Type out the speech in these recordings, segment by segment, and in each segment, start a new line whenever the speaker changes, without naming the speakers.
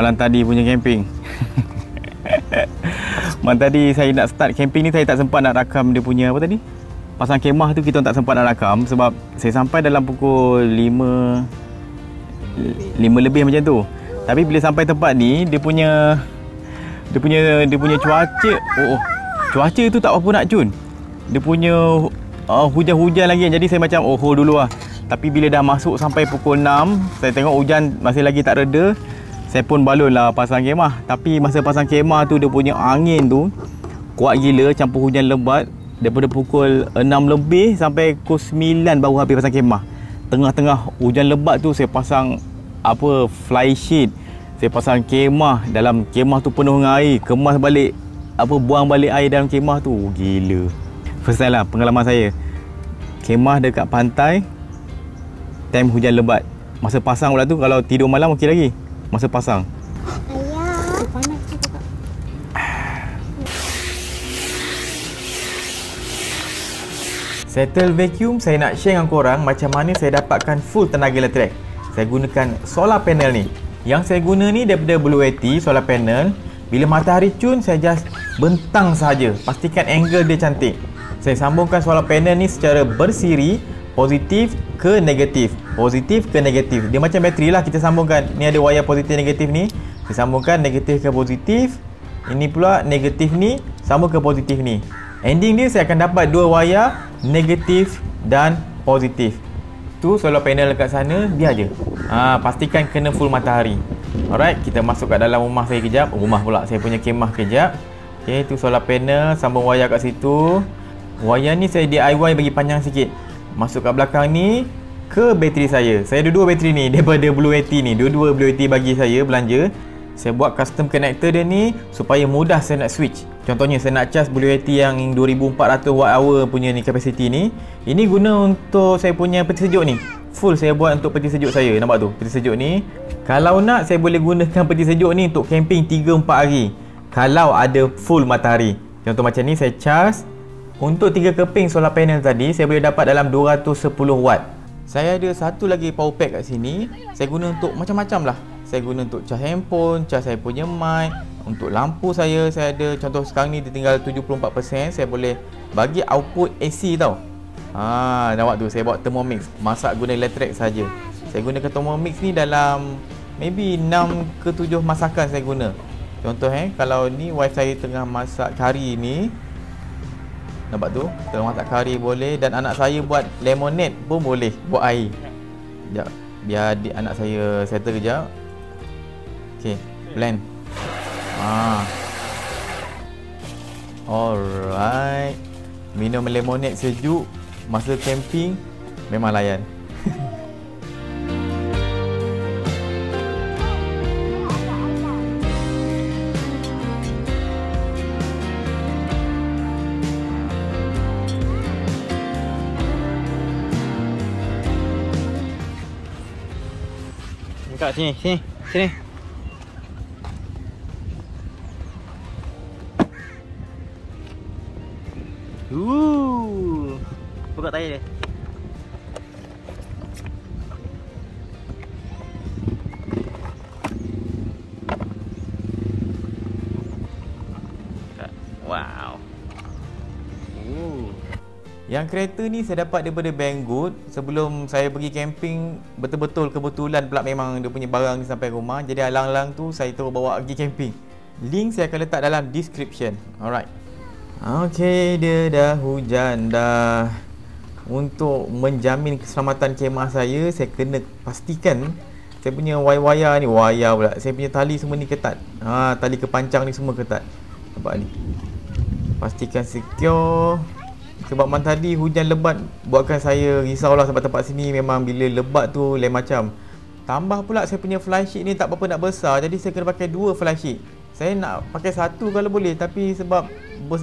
malam tadi punya camping. malam tadi saya nak start camping ni saya tak sempat nak rakam dia punya apa tadi? Pasang kemah tu kita tak sempat nak rakam sebab saya sampai dalam pukul 5 5 lebih macam tu. Tapi bila sampai tempat ni dia punya dia punya dia punya cuaca oh, oh cuaca tu tak apa nak cun. Dia punya uh, hujan-hujan lagi jadi saya macam oh hold dulu lah. Tapi bila dah masuk sampai pukul 6, saya tengok hujan masih lagi tak reda. Saya pun balon lah pasang kemah. Tapi masa pasang kemah tu dia punya angin tu kuat gila campur hujan lebat. Daripada pukul 6 lebih sampai pukul 9 baru habis pasang kemah. Tengah-tengah hujan lebat tu saya pasang apa fly sheet. Saya pasang kemah dalam kemah tu penuh dengan air. Kemas balik apa buang balik air dalam kemah tu. Gila. First time lah pengalaman saya. Kemah dekat pantai time hujan lebat. Masa pasang pula tu kalau tidur malam okey lagi. Masa pasang. Settle vacuum saya nak share dengan korang macam mana saya dapatkan full tenaga elektrik. Saya gunakan solar panel ni. Yang saya guna ni daripada Blue Yeti solar panel. Bila matahari cun saya just bentang saja. Pastikan angle dia cantik. Saya sambungkan solar panel ni secara bersiri positif ke negatif? Positif ke negatif? Dia macam bateri lah kita sambungkan. Ni ada wayar positif negatif ni. Saya sambungkan negatif ke positif. Ini pula negatif ni sambung ke positif ni? Ending dia saya akan dapat dua wayar negatif dan positif. Tu solar panel dekat sana dia aja. ha, pastikan kena full matahari. Alright kita masuk kat dalam rumah saya kejap. Rumah pula saya punya kemah kejap. Ok tu solar panel sambung wayar kat situ. Wayar ni saya DIY bagi panjang sikit masuk kat belakang ni ke bateri saya. Saya ada dua bateri ni daripada Blue Yeti ni. Dua-dua Blue Yeti bagi saya belanja. Saya buat custom connector dia ni supaya mudah saya nak switch. Contohnya saya nak charge Blue Yeti yang 2400 watt hour punya ni capacity ni. Ini guna untuk saya punya peti sejuk ni. Full saya buat untuk peti sejuk saya. Nampak tu? Peti sejuk ni. Kalau nak saya boleh gunakan peti sejuk ni untuk camping 3-4 hari. Kalau ada full matahari. Contoh macam ni saya charge untuk tiga keping solar panel tadi, saya boleh dapat dalam 210 watt. Saya ada satu lagi power pack kat sini. Saya guna untuk macam-macam lah. Saya guna untuk charge handphone, charge saya punya mic. Untuk lampu saya, saya ada contoh sekarang ni tinggal 74%. Saya boleh bagi output AC tau. Ha, nampak tu saya buat Thermomix. Masak guna elektrik saja. Saya gunakan Thermomix ni dalam maybe 6 ke 7 masakan saya guna. Contoh eh, kalau ni wife saya tengah masak kari ni, Nampak tu? Kita masak kari boleh dan anak saya buat lemonade pun boleh buat air. Sekejap. Biar adik anak saya settle kejap. Okey, blend. Ha. Alright. Minum lemonade sejuk masa camping memang layan. Kak, sini, sini. Sini. Woo! Buka tayar dia. Kereta ni saya dapat daripada Banggood sebelum saya pergi camping betul-betul kebetulan pula memang dia punya barang ni sampai rumah jadi alang-alang tu saya terus bawa pergi camping. Link saya akan letak dalam description. Alright. Okay, dia dah hujan dah. Untuk menjamin keselamatan kemah saya, saya kena pastikan saya punya wayar-wayar ni, wayar pula. Saya punya tali semua ni ketat. Ha, tali kepancang ni semua ketat. Nampak ni. Pastikan secure. Sebab malam tadi hujan lebat buatkan saya risaulah sebab tempat sini memang bila lebat tu lain macam. Tambah pula saya punya fly sheet ni tak apa-apa nak besar jadi saya kena pakai dua fly sheet. Saya nak pakai satu kalau boleh tapi sebab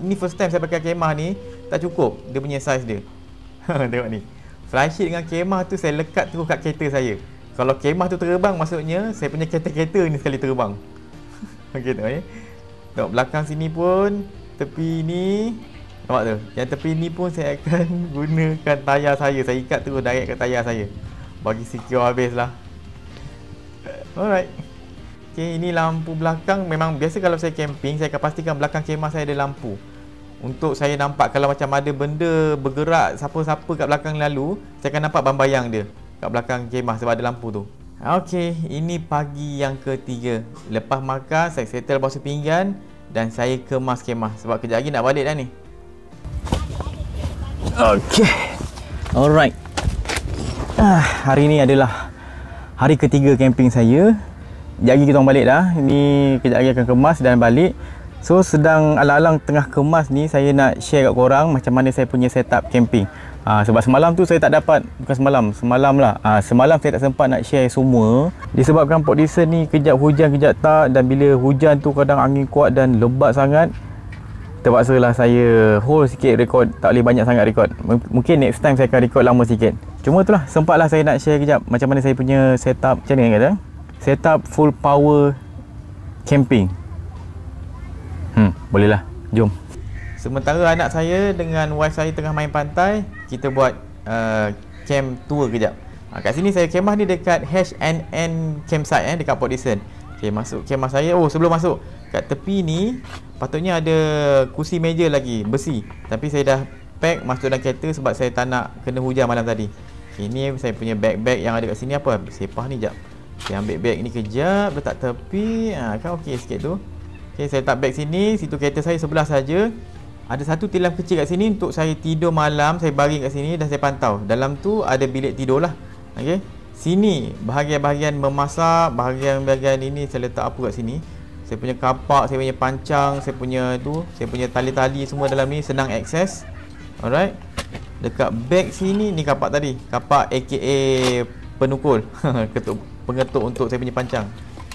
ni first time saya pakai kemah ni tak cukup dia punya size dia. Tengok ni. Fly sheet dengan kemah tu saya lekat terus kat kereta saya. Kalau kemah tu terbang maksudnya saya punya kereta-kereta ni sekali terbang. Okey tengok eh. Tengok belakang sini pun tepi ni Nampak tu? Yang tepi ni pun saya akan gunakan tayar saya. Saya ikat terus direct ke tayar saya. Bagi secure habis lah. Alright. Okay, ini lampu belakang memang biasa kalau saya camping saya akan pastikan belakang kemah saya ada lampu untuk saya nampak kalau macam ada benda bergerak siapa-siapa kat belakang lalu saya akan nampak bayang dia kat belakang kemah sebab ada lampu tu Okey, ini pagi yang ketiga lepas makan saya settle basuh pinggan dan saya kemas kemah sebab kejap lagi nak balik dah ni Okey. Alright. Ah, hari ni adalah hari ketiga camping saya. Lagi kita orang balik dah. Ni kejap lagi akan kemas dan balik. So sedang alang-alang tengah kemas ni Saya nak share kat korang Macam mana saya punya setup camping. Ha, Sebab semalam tu saya tak dapat Bukan semalam, semalam lah. Ha, Semalam saya tak sempat nak share semua. Disebabkan Port ni kejap hujan kejap tak. Dan bila hujan tu kadang angin kuat dan lebat sangat Terpaksa lah saya hold sikit record Tak boleh banyak sangat record Mungkin next time saya akan record lama sikit Cuma tu lah sempatlah saya nak share kejap Macam mana saya punya setup Macam ni kata setup full power camping. Hmm, bolehlah. Jom. Sementara anak saya dengan wife saya tengah main pantai, kita buat uh, camp tour kejap. Ha, kat sini saya kemah ni dekat H&N campsite eh dekat Port Dickson. Okey, masuk kemah saya. Oh, sebelum masuk kat tepi ni patutnya ada kursi meja lagi besi. Tapi saya dah pack masuk dalam kereta sebab saya tak nak kena hujan malam tadi. Okay, ini saya punya bag-bag yang ada kat sini apa? Sepah ni jap. Okay, ambil beg ni kejap Letak tepi ha, Kan okey sikit tu Okay, saya letak beg sini Situ kereta saya sebelah saja. Ada satu tilam kecil kat sini Untuk saya tidur malam Saya baring kat sini Dan saya pantau Dalam tu ada bilik tidur lah okay. Sini Bahagian-bahagian memasak Bahagian-bahagian ini Saya letak apa kat sini? Saya punya kapak Saya punya pancang Saya punya tu Saya punya tali-tali Semua dalam ni Senang akses Alright. Dekat beg sini Ni kapak tadi. Kapak aka Penukul. Ketuk pengetuk untuk saya punya pancang.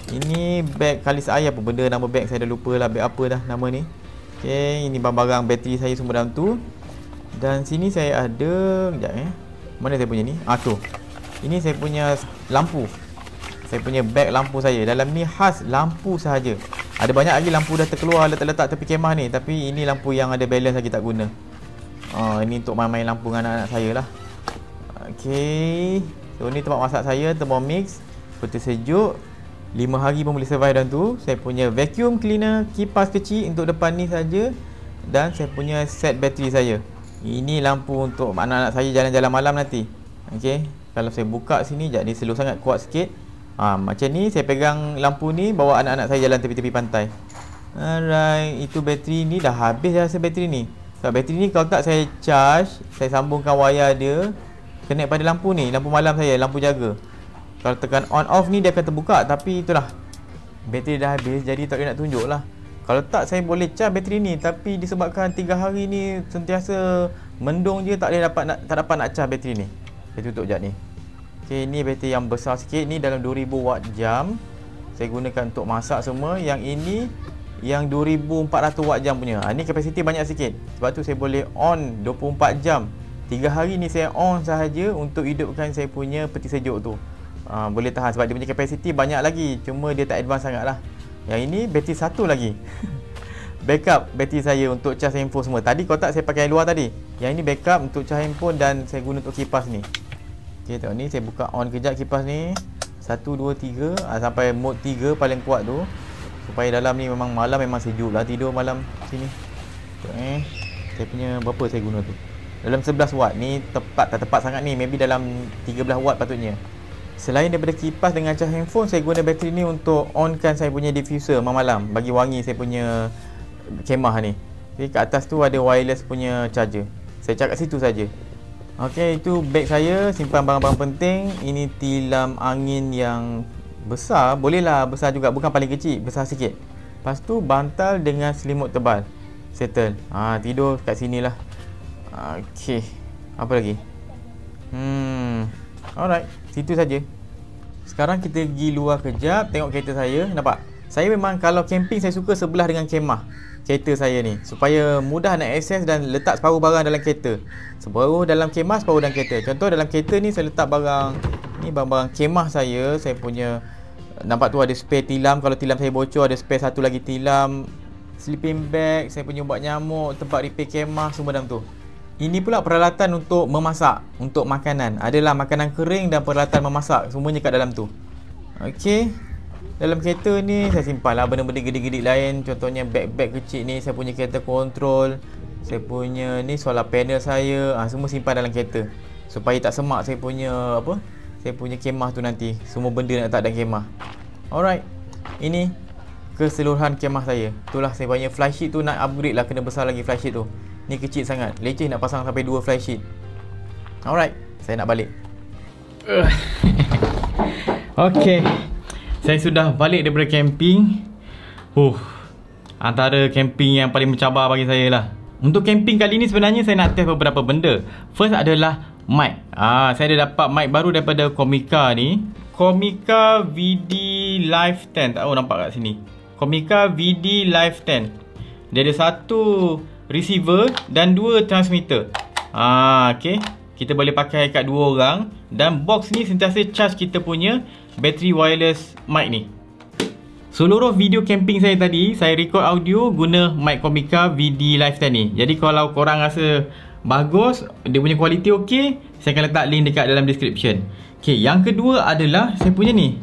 Ini beg kalis air apa benda? Nama beg saya dah lupa lah beg apa dah nama ni. Ok ini barang-barang bateri saya semua dalam tu. Dan sini saya ada sekejap eh. Mana saya punya ni? Ah tu ini saya punya lampu. Saya punya beg lampu saya. Dalam ni khas lampu sahaja. Ada banyak lagi lampu dah terkeluar letak-letak tepi kemah ni. Tapi ini lampu yang ada balance lagi tak guna. Ah, ini untuk main-main lampu dengan anak-anak saya lah. Ok so ni tempat masak saya thermomix peti sejuk. 5 hari pun boleh survive dalam tu. Saya punya vacuum cleaner kipas kecil untuk depan ni saja. Dan saya punya set bateri saya. Ini lampu untuk anak-anak saya jalan-jalan malam nanti. Ok kalau saya buka sini jadi slow sangat kuat sikit. Ha, macam ni saya pegang lampu ni bawa anak-anak saya jalan tepi-tepi pantai. Alright itu bateri ni dah habis dah rasa bateri ni. Sebab bateri ni kalau tak saya charge saya sambungkan wayar dia connect pada lampu ni lampu malam saya lampu jaga. Kalau tekan on off ni dia akan terbuka Tapi itulah. Bateri dah habis Jadi tak nak tunjuk lah. Kalau tak saya boleh charge bateri ni Tapi disebabkan 3 hari ni Sentiasa Mendung je tak boleh dapat nak, Tak dapat nak charge bateri ni. Saya tutup jap ni Ok ni bateri yang besar sikit. Ni dalam 2000 watt jam. Saya gunakan untuk masak semua. Yang ini Yang 2400 watt jam punya. Ha, Ni kapasiti banyak sikit. Sebab tu saya boleh on 24 jam. 3 hari ni saya on sahaja Untuk hidupkan saya punya peti sejuk tu. Uh, boleh tahan sebab dia punya capacity banyak lagi. Cuma dia tak advance sangat lah. Yang ini bateri satu lagi. Backup bateri saya untuk charge handphone semua. Tadi kotak saya pakai luar tadi. Yang ini backup untuk charge handphone dan saya guna untuk kipas ni ok tengok ni saya buka on kejap kipas ni. 1, 2, 3 uh, sampai mode 3 paling kuat tu. Supaya dalam ni memang malam memang sejuk lah. Tidur malam sini. Tengok eh. Saya punya berapa saya guna tu? Dalam 11 watt. Ni tepat tak tepat sangat ni. Maybe dalam 13 watt patutnya. Selain daripada kipas dengan charge handphone Saya guna bateri ni untuk onkan saya punya diffuser malam-malam. Bagi wangi saya punya kemah ni. Jadi kat atas tu ada wireless punya charger. Saya cakap situ saja. Ok itu bag saya. Simpan barang-barang penting. Ini tilam angin yang besar. Bolehlah besar juga. Bukan paling kecil Besar sikit. Lepas tu bantal dengan selimut tebal. Settle. Ha, Tidur kat sini lah. Ok Apa lagi? Hmm. Alright. Situ saja. Sekarang kita pergi luar kejap. Tengok kereta saya. Nampak? Saya memang kalau camping Saya suka sebelah dengan kemah Kereta saya ni. Supaya mudah nak akses Dan letak separuh barang dalam kereta. Separuh dalam kemah Separuh dalam kereta. Contoh dalam kereta ni Saya letak barang Ni barang-barang kemah saya. Saya punya Nampak tu ada spare tilam. Kalau tilam saya bocor Ada spare satu lagi tilam. Sleeping bag Saya punya ubat nyamuk Tempat repair kemah Semua dalam tu. Ini pula peralatan untuk memasak Untuk makanan. Adalah makanan kering dan peralatan memasak Semuanya kat dalam tu. Okey dalam kereta ni saya simpan lah benda-benda gede-gede lain. Contohnya bag-bag kecil ni saya punya kereta kontrol saya punya ni solar panel saya. Ha, semua simpan dalam kereta. Supaya tak semak saya punya apa saya punya kemah tu nanti. Semua benda nak letak dalam kemah. Alright. Ini keseluruhan kemah saya. Itulah saya punya flysheet tu nak upgrade lah. Kena besar lagi flysheet tu. Ni kecil sangat. Leceh nak pasang sampai dua flysheet alright. Saya nak balik. Okay saya sudah balik daripada camping. Uh, Antara camping yang paling mencabar bagi saya lah. Untuk camping kali ni sebenarnya saya nak test beberapa benda. First adalah mic. Ah, Saya ada dapat mic baru daripada Comica ni. Comica VD Live 10 Tak tahu nampak kat sini. Comica VD Live 10 Dia ada satu receiver dan dua transmitter. Ah, Okay kita boleh pakai kat dua orang. Dan box ni sentiasa charge kita punya battery wireless mic ni seluruh video camping saya tadi saya record audio guna mic Comica VD Live 10 ni jadi kalau korang rasa bagus dia punya kualiti ok saya akan letak link dekat dalam description ok yang kedua adalah saya punya ni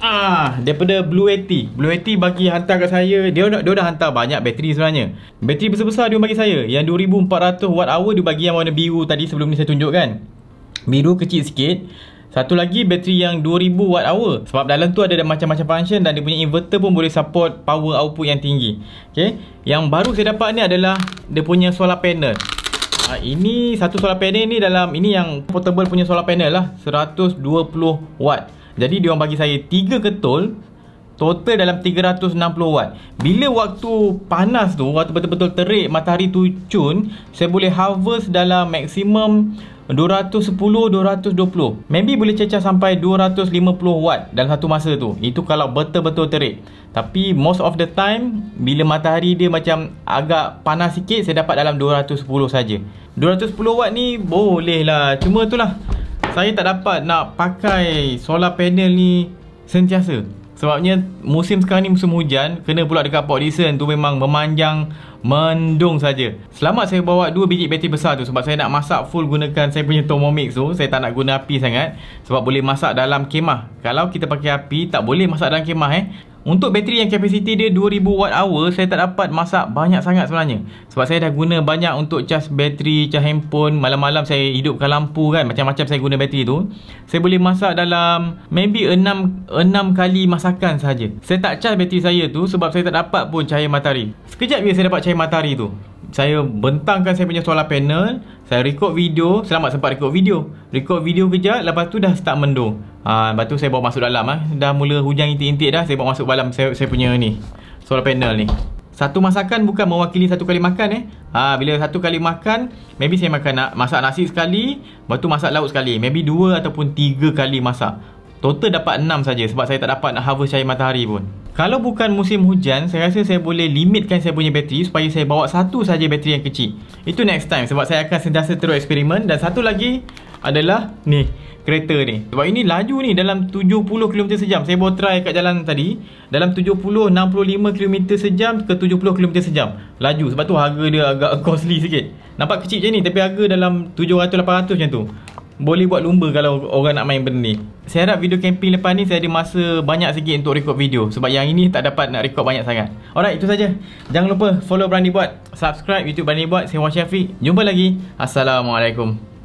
Ah, daripada Blue Yeti. Blue Yeti bagi hantar kat saya. Dia dia dah hantar banyak bateri sebenarnya. Bateri besar-besar dia bagi saya. Yang 2400 watt hour dia bagi yang warna biru tadi sebelum ni saya tunjukkan. Biru kecil sikit. Satu lagi bateri yang 2000 watt hour. Sebab dalam tu ada macam-macam function dan dia punya inverter pun boleh support power output yang tinggi. Okay. Yang baru saya dapat ni adalah dia punya solar panel. Ha, ini satu solar panel ni dalam ini yang portable punya solar panel lah 120 watt jadi dia orang bagi saya 3 ketul total dalam 360 watt. Bila waktu panas tu, waktu betul-betul terik matahari tu cun, saya boleh harvest dalam maksimum 210 220. Maybe boleh cecah sampai 250 watt dalam satu masa tu. Itu kalau betul-betul terik. Tapi most of the time bila matahari dia macam agak panas sikit saya dapat dalam 210 saja. 210 watt ni boleh lah. Cuma itulah saya tak dapat nak pakai solar panel ni sentiasa sebabnya musim sekarang ni musim hujan kena pula dekat Port Dickson tu memang memanjang mendung saja. Selamat saya bawa dua biji bateri besar tu sebab saya nak masak full gunakan saya punya Thermomix tu. Saya tak nak guna api sangat sebab boleh masak dalam kemah. Kalau kita pakai api tak boleh masak dalam kemah eh. Untuk bateri yang kapasiti dia 2000 watt hour Saya tak dapat masak banyak sangat sebenarnya. Sebab saya dah guna banyak untuk cas bateri, cas handphone. Malam-malam saya hidupkan lampu kan Macam-macam saya guna bateri tu. Saya boleh masak dalam maybe 6, 6 kali masakan saja. Saya tak cas bateri saya tu sebab saya tak dapat pun cahaya matahari. Sekejap bila saya dapat cahaya matahari tu. Saya bentangkan saya punya solar panel. Saya record video. Selamat sempat record video. Record video kejap Lepas tu dah start mendung ha, Lepas tu saya bawa masuk dalam ha. Dah mula hujan intik-intik dah Saya bawa masuk dalam saya, saya punya ni Solar panel ni. Satu masakan bukan mewakili satu kali makan eh. Ha, Bila satu kali makan Maybe saya makan nak masak nasi sekali Lepas tu masak lauk sekali. Maybe dua ataupun tiga kali masak. Total dapat enam saja Sebab saya tak dapat nak harvest cahaya matahari pun. Kalau bukan musim hujan, saya rasa saya boleh limitkan saya punya bateri supaya saya bawa satu saja bateri yang kecil. Itu next time sebab saya akan sentiasa terus eksperimen dan satu lagi adalah ni, kereta ni. Sebab ini laju ni dalam 70 km sejam. Saya bawa try kat jalan tadi, dalam 70 65 km sejam ke 70 km sejam. Laju sebab tu harga dia agak costly sikit. Nampak kecil je ni tapi harga dalam 700 800 macam tu boleh buat lumba kalau orang nak main benda ni Saya harap video camping lepas ni saya ada masa banyak sikit untuk record video Sebab yang ini tak dapat nak record banyak sangat Alright itu saja. Jangan lupa follow Berani Buat Subscribe YouTube Berani Buat Saya Wan Syafiq Jumpa lagi Assalamualaikum